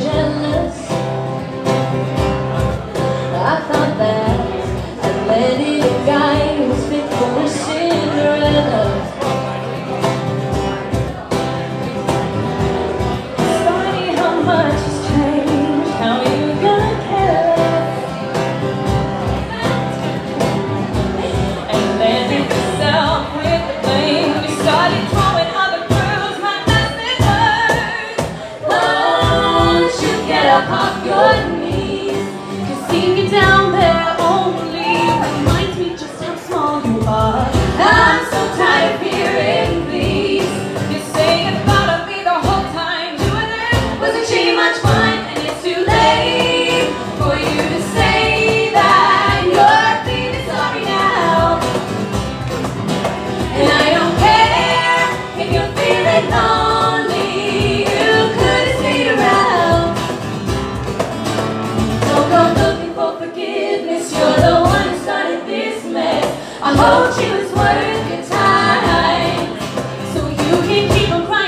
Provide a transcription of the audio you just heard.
Gentle. welcome your name. worth your time, so you can keep on crying.